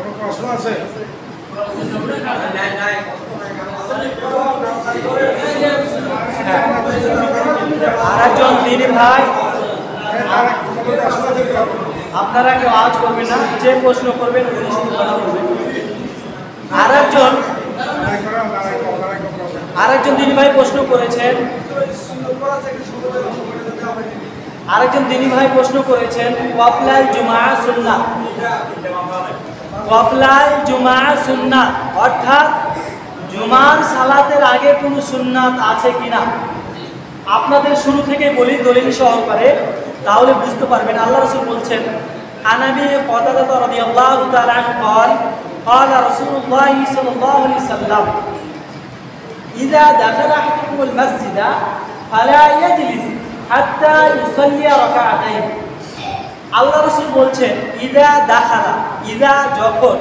কোনো প্রশ্ন আছে আর একজন ভাই? আপনারা কেউ আওয়াজ করবেন না যে প্রশ্ন করবেন কথা বলবেন। আর একজন লড়াই করা, লড়াই করা, লড়াই আর একজন দিনী ভাই প্রশ্ন করেছেন। আরেকজন দিনী ভাই প্রশ্ন করেছেন কপলাল জুমা সুন্না কপলাল জুমা সুন্না অর্থাৎ জুমার সালাতের আগে কোনো সুন্নাত আছে কিনা আপনাদের শুরু থেকে বলি দলিল সহকারে তাহলে বুঝতে পারবেন আল্লাহ রসুল বলছেন আনাবি কদাদা রাদিয়াল্লাহু তাআলা আনহু قال قال رسول الله صلى الله عليه وسلم إذا دخل أحدكم المسجد فلا يجلس حتى يصلي ركعتين আল্লাহ রসুল বলছেন, ইদা দাখালা, ইদা যখন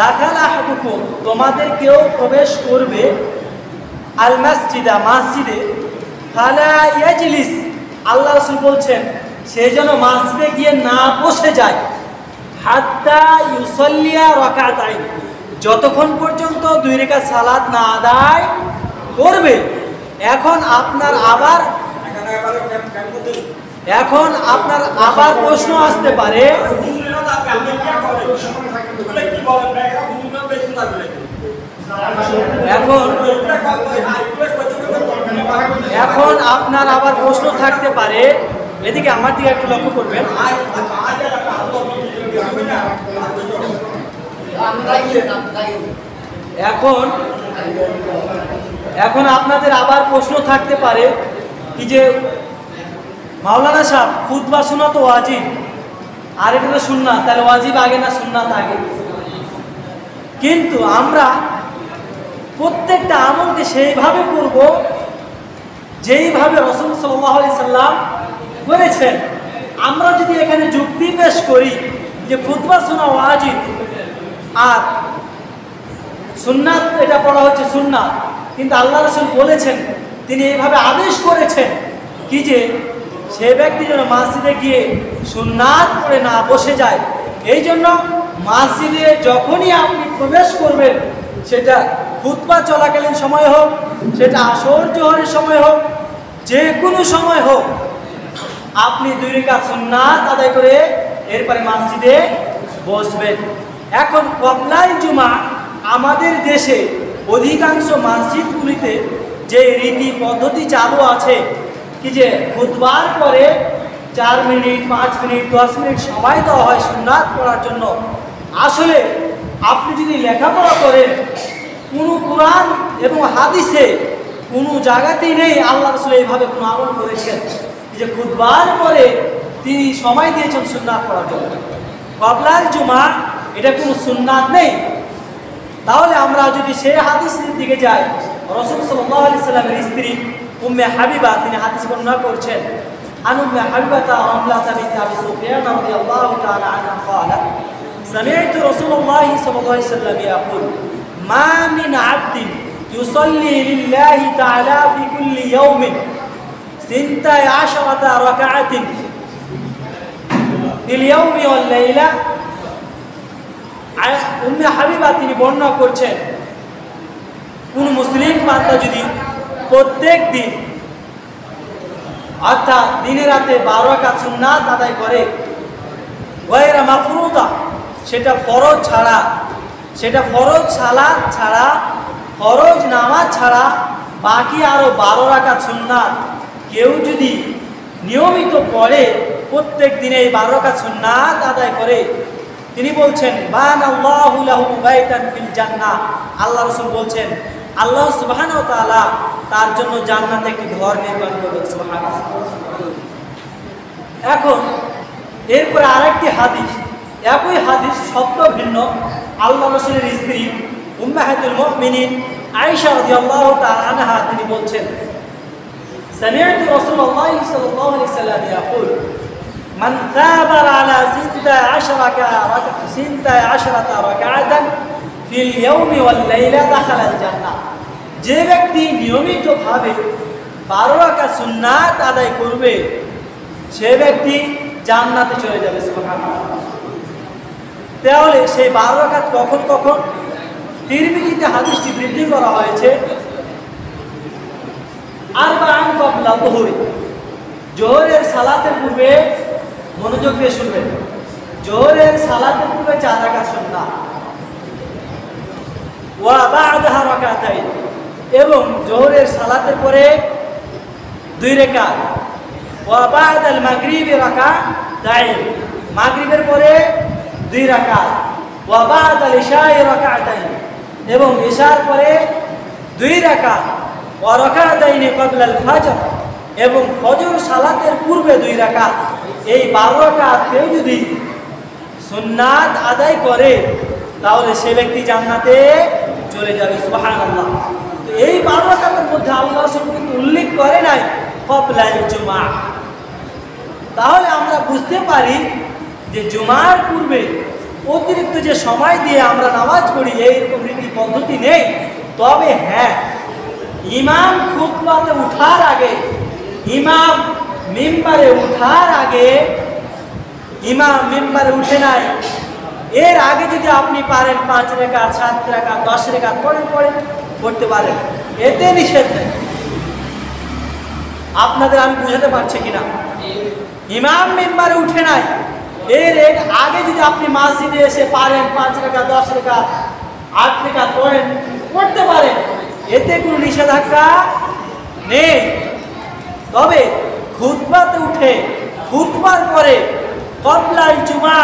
দাখালা আহাদুকুম, তোমাদের কেউ প্রবেশ করবে আল মসজিদা মসজিদে ফালা ইয়াজলিস। আল্লাহ রসুল বলছেন, সে যেন মসজিদে গিয়ে না বসে যায়, হাত্তা ইউসল্লিয়া রাকাতাইন। যতক্ষণ পর্যন্ত দুই রেখা সালাদ না আদায় করবে, এখন আপনার আবার এখন আপনার আবার প্রশ্ন আসতে পারে। এখন এখন আপনার আবার প্রশ্ন থাকতে পারে। এদিকে আমার দিকে একটু লক্ষ্য করবেন। এখন এখন আপনাদের আবার প্রশ্ন থাকতে পারে কি যে মাওলানা সাহেব খুদবা শোনা তো ওয়াজিব। আর এটা তো সুন্নাত তাহলে ওয়াজিব আগে না সুন্নাত আগে? কিন্তু আমরা প্রত্যেকটা আমলকে সেইভাবে করব, যেইভাবে রসুল সাল্লাহ সাল্লাম করেছেন আমরা যদি এখানে যুক্তি পেশ করি যে খুতবা শোনা ওয়াজিব, আর সুন্নাত, এটা পড়া হচ্ছে সুন্নাত, কিন্তু আল্লাহ রসুল বলেছেন, তিনি এইভাবে আদেশ করেছেন, কি যে সে ব্যক্তি যেন মসজিদে গিয়ে সুন্নাত করে না বসে যায়, এই জন্য মসজিদে যখনই আপনি প্রবেশ করবেন, সেটা খুতবা চলাকালীন সময় হোক, সেটা আসর জোহরের সময় হোক যে কোনো সময় হোক, আপনি দুই রেখা সুন্নাত আদায় করে এরপরে মসজিদে বসবেন। এখন কবলাই জুমা আমাদের দেশে অধিকাংশ মসজিদগুলিতে যে রীতি পদ্ধতি চালু আছে কি যে খুতবার পরে চার মিনিট, পাঁচ মিনিট, দশ মিনিট সময় দেওয়া হয় সুন্নাত পড়ার জন্য। আসলে আপনি যদি লেখাপড়া করেন, কোনো কোরআন এবং হাদিসে কোনো জায়গাতেই নেই আল্লাহ রসুল এইভাবে কোনো আমল করেছেন। যে খুদবার পরে তিনি সময় দিয়েছেন সুন্নাত পড়ার জন্য। কবলাল জুমা, এটা কোনো সুন্নাত নেই। তাহলে আমরা যদি সেই হাদিসের দিকে যাই, রসুল সাল্লাহ আলি সাল্লামের স্ত্রী উম্মে হাবিবা তিনি হাদিস বর্ণনা করছেন عن أم حبيبة رملة بنت أبي سفيان رضي الله تعالى عنها قالت سمعت رسول الله صلى الله عليه وسلم يقول ما من عبد يصلي لله تعالى في كل يوم ثنتي عشرة ركعة في اليوم والليلة উম্মে হাবিবা তিনি বর্ণনা করছেন কোন মুসলিম বান্দা যদি প্রত্যেক দিন। অর্থাৎ দিনে রাতে বারো রাকাত সুন্নাত আদায় করে। গয়রা মাফরুদা, সেটা ফরজ ছাড়া। সেটা ফরজ ছাড়া ছাড়া, ফরজ নামাজ ছাড়া বাকি আরও বারো রাকাত সুন্নাত। কেউ যদি নিয়মিত পড়ে, প্রত্যেক দিনে এই বারো রাকাত সুন্নাত আদায় করে। তিনি বলছেন বান আল্লাহু লাহু বাইতান ফিল জান্নাহ। আল্লাহ রসুল বলছেন, আল্লাহ সুবহানাহু ওয়া তার জন্য জান্নাতে একটি ঘর নির্মাণ করবেন, সুবহানাল্লাহ। এখন, এরপরে আরেকটি হাদিস, একই হাদিস শব্দ ভিন্ন। আল্লাহ রসুলের স্ত্রী উম্মাহাতুল মুমিনিন আয়েশা রাদিয়াল্লাহু তাআলা আনাহা তিনি বলছেন, সামিআতু রাসূলুল্লাহ সাল্লাল্লাহু আলাইহি সাল্লাম ইয়াকুল। من ثابر على ستة عشر ستة عشرة ركعة في اليوم والليلة دخل الجنة যে ব্যক্তি নিয়মিতভাবে বারো রাখা সুন্নাত আদায় করবে সে ব্যক্তি জান্নাতে চলে যাবে সুবহানাল্লাহ। তাহলে সেই বারো রাকাত কখন কখন তিরমিজিতে হাদিসটি বৃদ্ধি করা হয়েছে আর বা আন কবলা বহরি জোহরের সালাতের পূর্বে মনোযোগ দিয়ে শুনবেন। জোহরের সালাতের পূর্বে চার রাকাত সুন্নাত ওয়া বা'দাহা রাকাতাইন। এবং জোহরের সালাতের পরে দুই রেখাত। ওয়া বা'দাল মাগরিবি রাকাতাইন। মাগরিবের পরে দুই রাকাত। ওয়া বা'দাল ইশা'i রাকাতাইন। এবং ইশার পরে দুই রাকাত। ওয়া রাকাতাইন ক্বাবলাল ফজর। এবং ফজর সালাতের পূর্বে দুই রাকাত। এই বারো রাকাত কেউ যদি সুন্নাত আদায় করে, তাহলে সে ব্যক্তি জান্নাতে চলে যাবে, সুবহানাল্লাহ। তো এই বারো মধ্যে আল্লাহ কিন্তু উল্লেখ করে নাই কবলাল জুমা। তাহলে আমরা বুঝতে পারি যে জুমার পূর্বে অতিরিক্ত যে সময় দিয়ে আমরা নামাজ পড়ি, এইরকম রীতি পদ্ধতি নেই। তবে হ্যাঁ ইমাম খুতবাতে উঠার আগে ইমাম মিম্বারে উঠার আগে ইমাম মেম্বারে উঠে নাই। এর আগে যদি আপনি পারেন পাঁচ রেখা, সাত রেখা, দশ রেখা পড়েন পড়েন পড়তে পারেন। এতে নিষেধ নেই। আপনাদের আমি বুঝাতে পারছি কিনা? ইমাম মেম্বারে উঠে নাই। এর এর আগে যদি আপনি মসজিদে এসে পারেন পাঁচ রেখা, দশ রেখা, আট রেখা, পড়েন, পড়তে পারেন। এতে কোনো নিষেধাজ্ঞা নেই। তবে খুতবাতে উঠে খুতবার পরে কবলাল জুমা,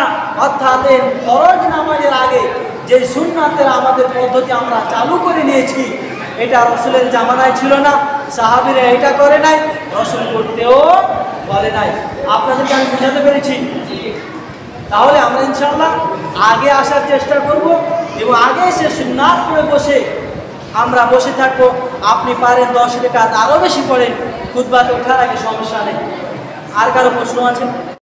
অর্থাৎ এর ফরজ নামাজের আগে যে সুন্নাতের আমাদের পদ্ধতি আমরা চালু করে নিয়েছি, এটা রসুলের জামানায় ছিল না, সাহাবিরা এটা করে নাই, রসুল করতেও বলে নাই। আপনাদেরকে আমি বুঝাতে পেরেছি। তাহলে আমরা ইনশাল্লাহ আগে আসার চেষ্টা করব এবং আগে এসে সুন্নাত করে বসে আমরা বসে থাকব। আপনি পারেন দশ রেখা আরও বেশি পড়েন। খুদবাতে ওঠার আগে সমস্যা নেই। আর কারও প্রশ্ন আছে?